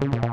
Bye.